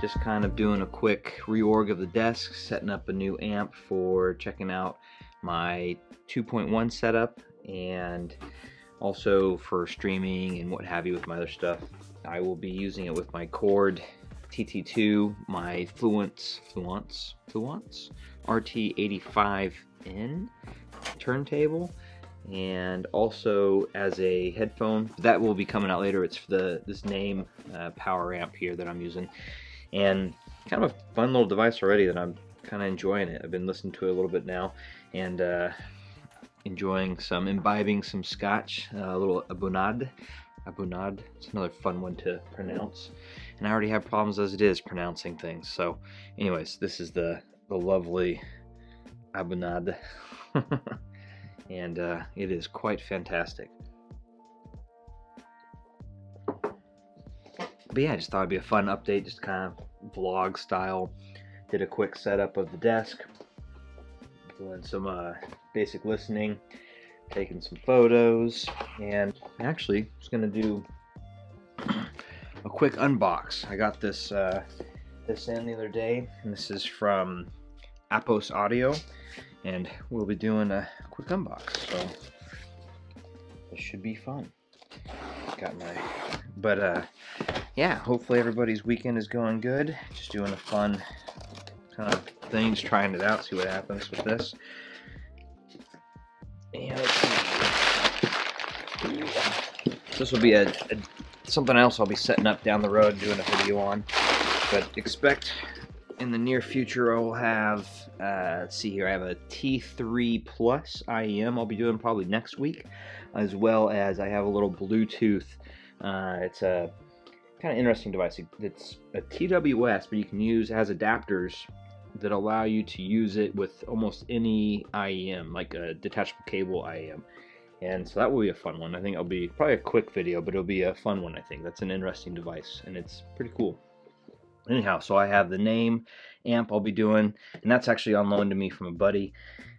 just kind of doing a quick reorg of the desk, setting up a new amp for checking out my 2.1 setup and also for streaming and what have you with my other stuff. I will be using it with my Chord TT2, my Fluance, Fluance, Fluance RT85N turntable, and also as a headphone. That will be coming out later. It's for the this Naim uh, power amp here that I'm using, and kind of a fun little device already that I'm kind of enjoying it. I've been listening to it a little bit now, and uh, enjoying some imbibing some scotch, uh, a little A'bunadh. A'bunadh. It's another fun one to pronounce. And I already have problems as it is pronouncing things. So, anyways, this is the the lovely A'bunadh. and uh, it is quite fantastic. But yeah, I just thought it'd be a fun update, just kind of vlog style. Did a quick setup of the desk, doing some uh, basic listening, taking some photos, and actually just gonna do a quick unbox. I got this uh, this in the other day, and this is from Apos Audio, and we'll be doing a quick unbox. So this should be fun. Got my, but uh, yeah. Hopefully everybody's weekend is going good. Just doing a fun kind of things, trying it out, see what happens with this. And this will be a, a something else I'll be setting up down the road, doing a video on. But expect in the near future I'll have, uh, let's see here, I have a T3 Plus IEM I'll be doing probably next week, as well as I have a little Bluetooth, uh, it's a kind of interesting device. It's a TWS, but you can use, as adapters that allow you to use it with almost any IEM, like a detachable cable IEM. And so that will be a fun one. I think it'll be probably a quick video, but it'll be a fun one, I think. That's an interesting device, and it's pretty cool anyhow so I have the Naim amp I'll be doing and that's actually on loan to me from a buddy.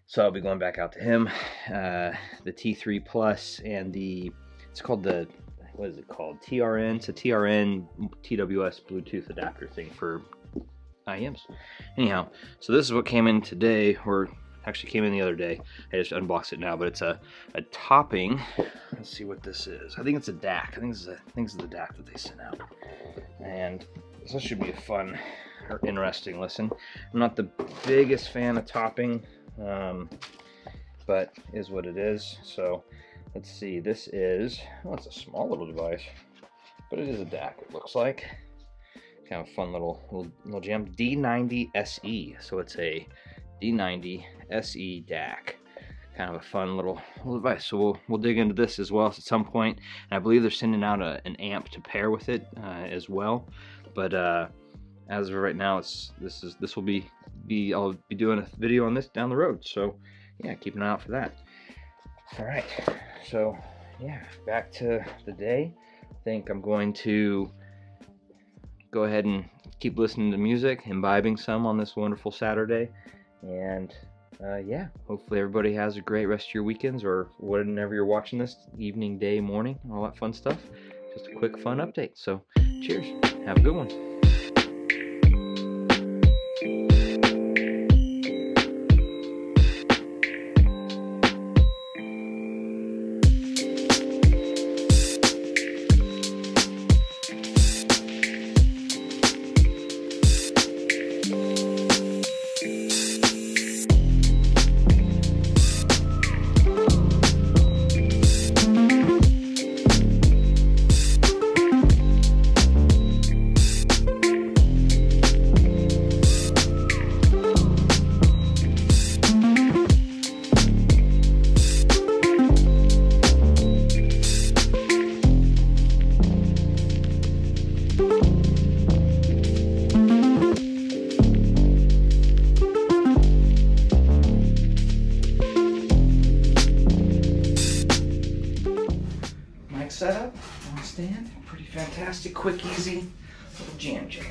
So I'll be going back out to him uh, the T3 plus and the it's called the what is it called? TRN it's a TRN TWS Bluetooth adapter thing for IEMs anyhow so this is what came in today or actually came in the other day. I just unboxed it now but it's a, a topping. Let's see what this is. I think it's a DAC. I think is a, I think this is the DAC that they sent out. And this should be a fun or interesting listen. I'm not the biggest fan of topping, um, but is what it is. So let's see, this is, well, it's a small little device, but it is a DAC, it looks like. Kind of fun little, little, little jam. D90 SE, so it's a D90 SE DAC kind of a fun little, little device. So we'll, we'll dig into this as well at some point. And I believe they're sending out a, an amp to pair with it uh, as well. But uh, as of right now, it's this is this will be be I'll be doing a video on this down the road. So yeah, keep an eye out for that. All right, so yeah, back to the day. I think I'm going to go ahead and keep listening to music, imbibing some on this wonderful Saturday, and uh, yeah, hopefully everybody has a great rest of your weekends or whenever you're watching this, evening, day, morning, all that fun stuff. Just a quick fun update. So, cheers. Have a good one. Stand. Pretty fantastic, quick, easy little jam jam.